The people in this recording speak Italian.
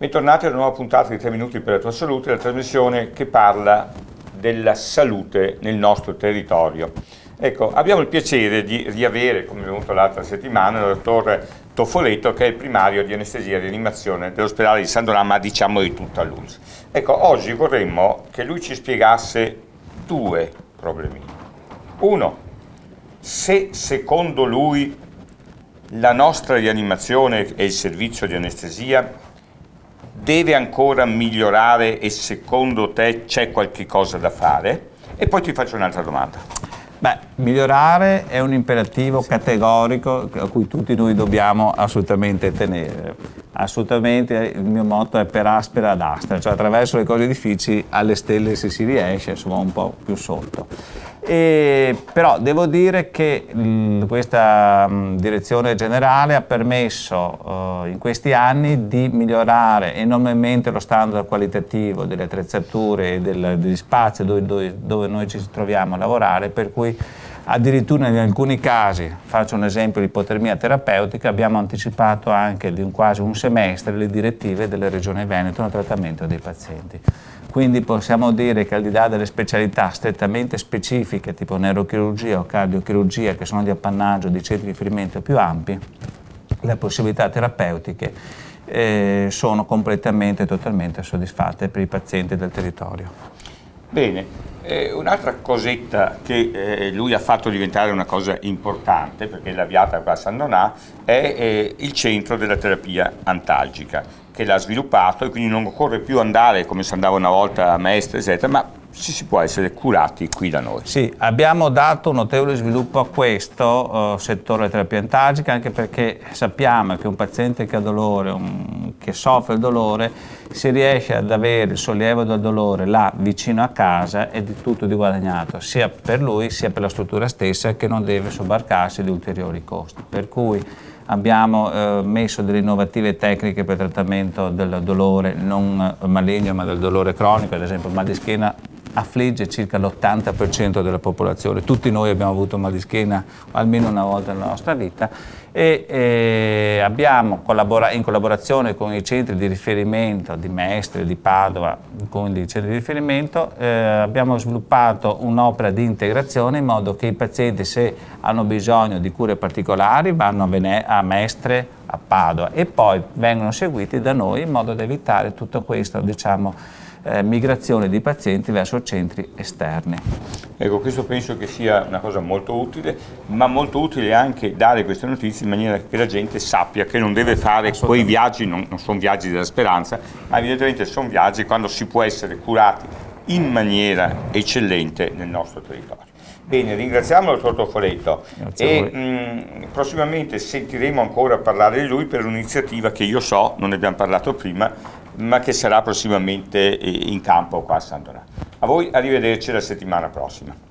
Bentornati alla nuova puntata di 3 minuti per la tua salute, la trasmissione che parla della salute nel nostro territorio. Ecco, abbiamo il piacere di riavere, come è venuto l'altra settimana, il dottor Toffoletto, che è il primario di anestesia e rianimazione dell'ospedale di San Donà, ma diciamo di tutta l'ULS. Ecco, oggi vorremmo che lui ci spiegasse due problemi. Uno, se secondo lui la nostra rianimazione e il servizio di anestesia deve ancora migliorare e secondo te c'è qualche cosa da fare? E poi ti faccio un'altra domanda. Beh, migliorare è un imperativo categorico a cui tutti noi dobbiamo assolutamente tenere. Assolutamente il mio motto è per aspera ad astra, cioè attraverso le cose difficili alle stelle se si riesce, insomma un po' più sotto. E, però devo dire che mh, questa mh, direzione generale ha permesso uh, in questi anni di migliorare enormemente lo standard qualitativo delle attrezzature e del, degli spazi dove, dove, dove noi ci troviamo a lavorare, per cui addirittura in alcuni casi, faccio un esempio di ipotermia terapeutica, abbiamo anticipato anche di un, quasi un semestre le direttive delle regioni Veneto nel trattamento dei pazienti. Quindi possiamo dire che al di là delle specialità strettamente specifiche, tipo neurochirurgia o cardiochirurgia, che sono di appannaggio di centri di riferimento più ampi, le possibilità terapeutiche eh, sono completamente e totalmente soddisfatte per i pazienti del territorio. Bene, eh, un'altra cosetta che eh, lui ha fatto diventare una cosa importante, perché l'ha avviata qua a San Donà, è eh, il centro della terapia antalgica che l'ha sviluppato e quindi non occorre più andare come si andava una volta a Mestre, eccetera, ma si, si può essere curati qui da noi. Sì, abbiamo dato un notevole sviluppo a questo uh, settore terapia anche perché sappiamo che un paziente che ha dolore, un, che soffre il dolore, si riesce ad avere il sollievo del dolore là vicino a casa è di tutto di guadagnato, sia per lui sia per la struttura stessa che non deve sobbarcarsi di ulteriori costi. Per cui abbiamo eh, messo delle innovative tecniche per il trattamento del dolore non maligno ma del dolore cronico, ad esempio mal di schiena affligge circa l'80% della popolazione. Tutti noi abbiamo avuto mal di schiena almeno una volta nella nostra vita e eh, abbiamo collabora in collaborazione con i centri di riferimento di Mestre, di Padova, con i centri di riferimento, eh, abbiamo sviluppato un'opera di integrazione in modo che i pazienti se hanno bisogno di cure particolari vanno a, a Mestre, a Padova e poi vengono seguiti da noi in modo da evitare tutto questo diciamo, eh, migrazione di pazienti verso centri esterni. Ecco, questo penso che sia una cosa molto utile, ma molto utile anche dare queste notizie in maniera che la gente sappia che non deve fare quei viaggi, non, non sono viaggi della speranza, ma evidentemente sono viaggi quando si può essere curati in maniera eccellente nel nostro territorio. Bene, ringraziamo il dottor Toffoletto e mh, prossimamente sentiremo ancora parlare di lui per un'iniziativa che io so, non ne abbiamo parlato prima, ma che sarà prossimamente in campo qua a Sant'Onà. A voi arrivederci la settimana prossima.